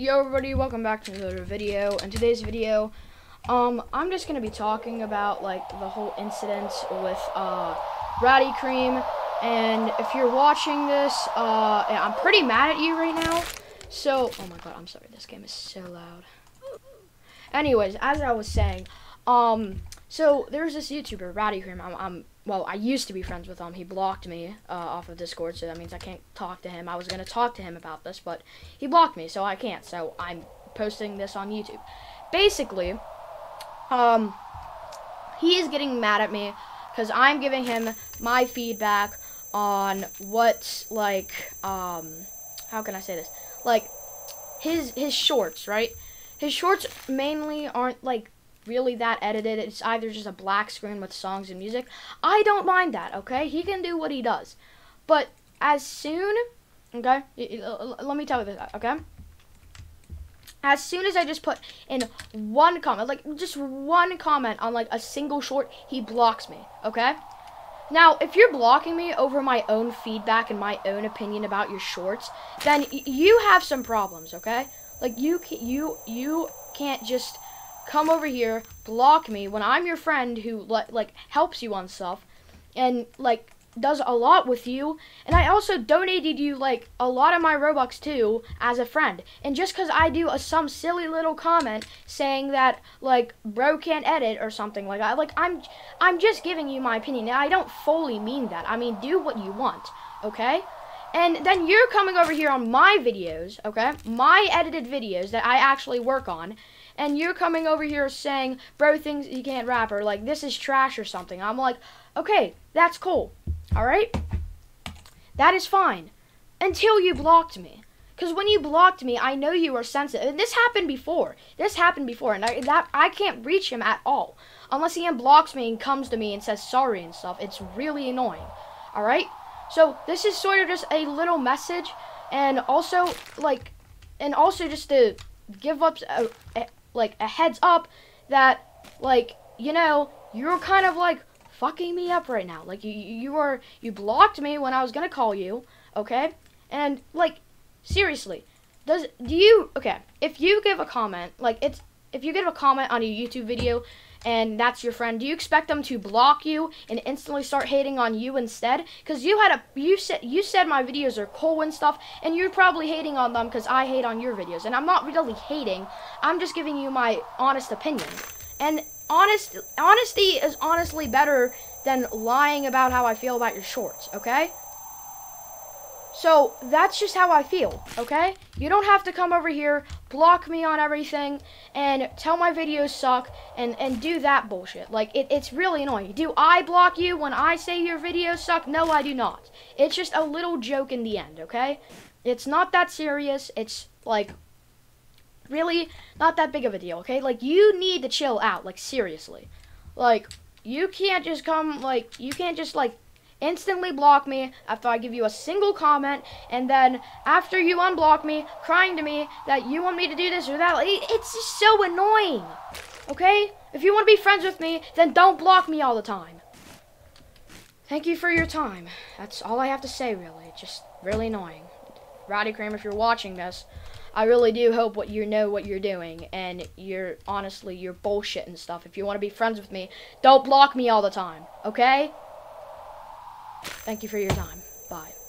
Yo everybody, welcome back to another video. In today's video, um, I'm just gonna be talking about like the whole incident with uh, Rattycream. And if you're watching this, uh, I'm pretty mad at you right now. So, oh my god, I'm sorry, this game is so loud. Anyways, as I was saying, um, so there's this YouTuber, Rattycream. I'm, I'm well, I used to be friends with him. He blocked me uh, off of Discord, so that means I can't talk to him. I was going to talk to him about this, but he blocked me, so I can't. So I'm posting this on YouTube. Basically, um, he is getting mad at me because I'm giving him my feedback on what's like, um, how can I say this? Like, his his shorts, right? His shorts mainly aren't like really that edited. It's either just a black screen with songs and music. I don't mind that, okay? He can do what he does. But as soon, okay, let me tell you this, okay? As soon as I just put in one comment, like just one comment on like a single short, he blocks me, okay? Now, if you're blocking me over my own feedback and my own opinion about your shorts, then you have some problems, okay? Like you you you can't just come over here, block me when I'm your friend who like helps you on stuff and like does a lot with you and I also donated you like a lot of my Robux too as a friend. And just cuz I do a, some silly little comment saying that like bro can't edit or something like that like I'm I'm just giving you my opinion. I don't fully mean that. I mean do what you want, okay? And then you're coming over here on my videos, okay? My edited videos that I actually work on and you're coming over here saying, bro thinks you can't rap, or like, this is trash or something. I'm like, okay, that's cool. All right? That is fine. Until you blocked me. Because when you blocked me, I know you were sensitive. And this happened before. This happened before. And I, that, I can't reach him at all. Unless he unblocks me and comes to me and says sorry and stuff. It's really annoying. Alright? So, this is sort of just a little message. And also, like, and also just to give up a, like a heads up that like you know you're kind of like fucking me up right now. Like you you are you blocked me when I was gonna call you, okay? And like seriously, does do you okay? If you give a comment, like it's if you give a comment on a YouTube video and that's your friend, do you expect them to block you and instantly start hating on you instead? Because you had a you said you said my videos are cool and stuff, and you're probably hating on them because I hate on your videos, and I'm not really hating. I'm just giving you my honest opinion, and honest honesty is honestly better than lying about how I feel about your shorts. Okay. So that's just how I feel, okay? You don't have to come over here, block me on everything, and tell my videos suck, and, and do that bullshit. Like, it, it's really annoying. Do I block you when I say your videos suck? No, I do not. It's just a little joke in the end, okay? It's not that serious. It's, like, really not that big of a deal, okay? Like, you need to chill out, like, seriously. Like, you can't just come, like, you can't just, like, instantly block me after I give you a single comment, and then after you unblock me, crying to me that you want me to do this or that. It's just so annoying. Okay? If you want to be friends with me, then don't block me all the time. Thank you for your time. That's all I have to say, really. Just really annoying. Rattycream, if you're watching this, I really do hope what you know what you're doing, and you're honestly you're bullshit and stuff. If you want to be friends with me, don't block me all the time, okay? Thank you for your time. Bye.